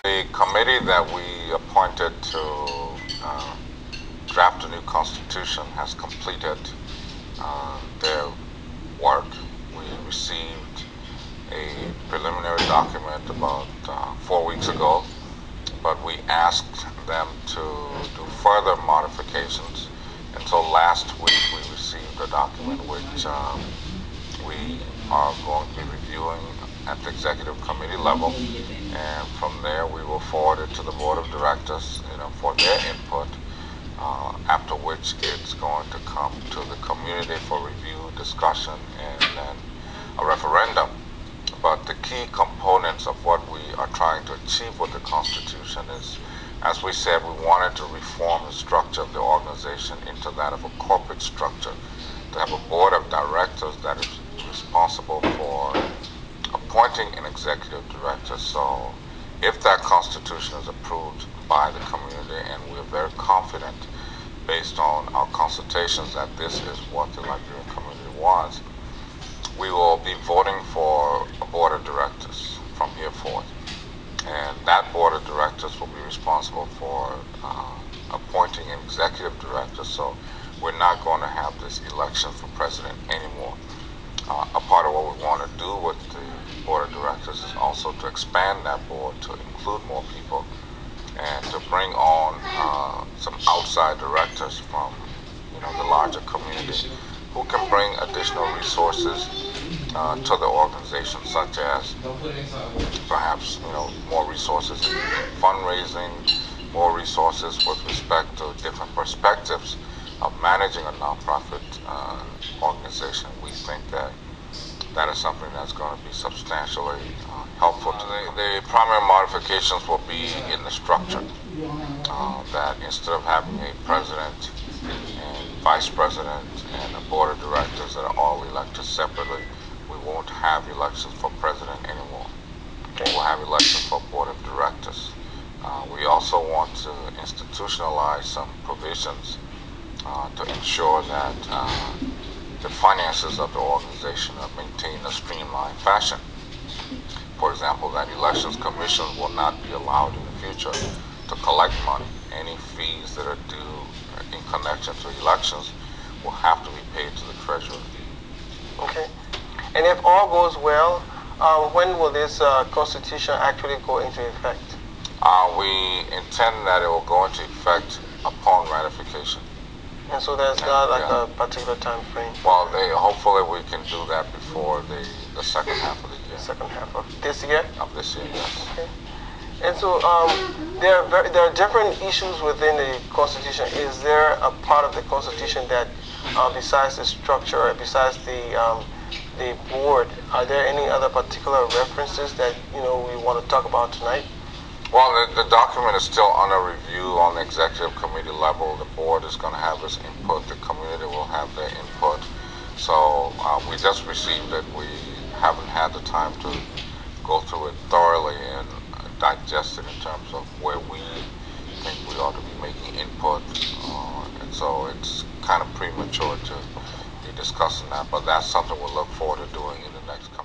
The committee that we appointed to uh, draft a new constitution has completed uh, their work. We received a preliminary document about uh, four weeks ago, but we asked them to do further modifications. And so last week we received a document which um, we are going to be reviewing at the executive committee level, and from there we will forward it to the board of directors, you know, for their input. Uh, after which it's going to come to the community for review, discussion, and then a referendum. But the key components of what we are trying to achieve with the Constitution is, as we said, we wanted to reform the structure of the organization into that of a corporate structure, to have a board of directors that is responsible for appointing an executive director. So if that constitution is approved by the community, and we're very confident based on our consultations that this is what the Liberian community wants, we will be voting for a board of directors from here forth. And that board of directors will be responsible for uh, appointing an executive director. So we're not going to have this election for president anymore. Uh, a part of what we want to do with the board of directors is also to expand that board to include more people and to bring on uh, some outside directors from you know the larger community who can bring additional resources uh, to the organization, such as perhaps you know more resources in fundraising, more resources with respect to different perspectives of managing a nonprofit uh, organization. We think that that is something that's going to be substantially uh, helpful. To the, the, primary modifications will be in the structure. Uh, that instead of having a president and vice president and a board of directors that are all elected separately, we won't have elections for president anymore. We'll have elections for board of directors. Uh, we also want to institutionalize some provisions uh, to ensure that uh, the finances of the organization are maintained in a streamlined fashion. For example, that elections commission will not be allowed in the future to collect money. Any fees that are due in connection to elections will have to be paid to the treasurer. Okay. And if all goes well, uh, when will this uh, constitution actually go into effect? Uh, we intend that it will go into effect upon ratification. And so there's not like yeah. a particular time frame. Well, they hopefully we can do that before the the second half of the year. Second half of this year. Of this year, yes. Okay. And so um, there are very, there are different issues within the Constitution. Is there a part of the Constitution that, uh, besides the structure, besides the um, the board, are there any other particular references that you know we want to talk about tonight? Well, the, the, document is still under review on the executive committee level. The board is going to have its input. The community will have their input. So uh, we just received it. We haven't had the time to go through it thoroughly and digest it in terms of where we think we ought to be making input. Uh, and so it's kind of premature to be discussing that. But that's something we'll look forward to doing in the next